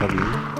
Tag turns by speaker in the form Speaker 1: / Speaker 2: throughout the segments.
Speaker 1: Have you?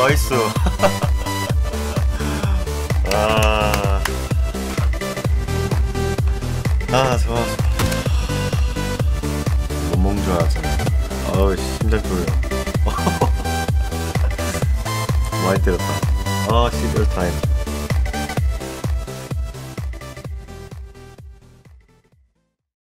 Speaker 1: 나이스. 아, 아 좋아. 몸몸 좋아하잖아. 아우 심장 졸려 많이 때렸다. 아 11타임